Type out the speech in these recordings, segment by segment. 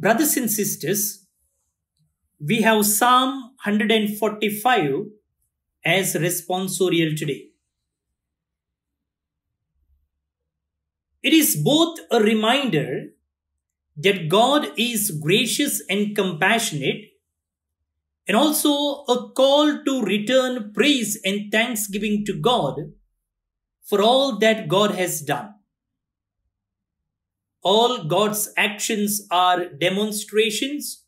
Brothers and sisters, we have Psalm 145 as responsorial today. It is both a reminder that God is gracious and compassionate, and also a call to return praise and thanksgiving to God for all that God has done. All God's actions are demonstrations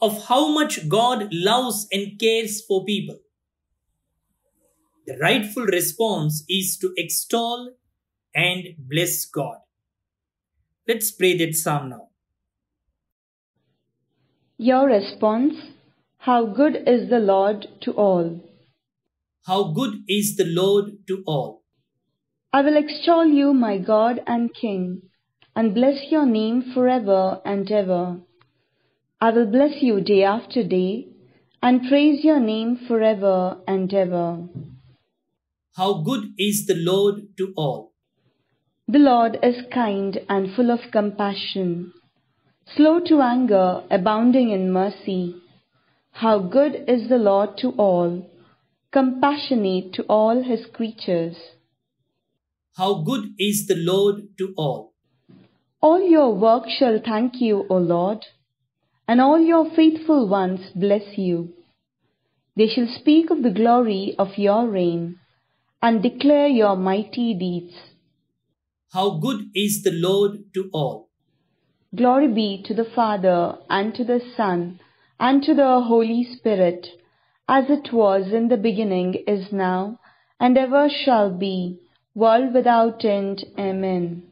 of how much God loves and cares for people. The rightful response is to extol and bless God. Let's pray that psalm now. Your response How good is the Lord to all! How good is the Lord to all! I will extol you, my God and King, and bless your name forever and ever. I will bless you day after day, and praise your name forever and ever. How good is the Lord to all! The Lord is kind and full of compassion, slow to anger, abounding in mercy. How good is the Lord to all, compassionate to all his creatures. How good is the Lord to all! All your work shall thank you, O Lord, and all your faithful ones bless you. They shall speak of the glory of your reign and declare your mighty deeds. How good is the Lord to all! Glory be to the Father, and to the Son, and to the Holy Spirit, as it was in the beginning, is now, and ever shall be, world without end. Amen.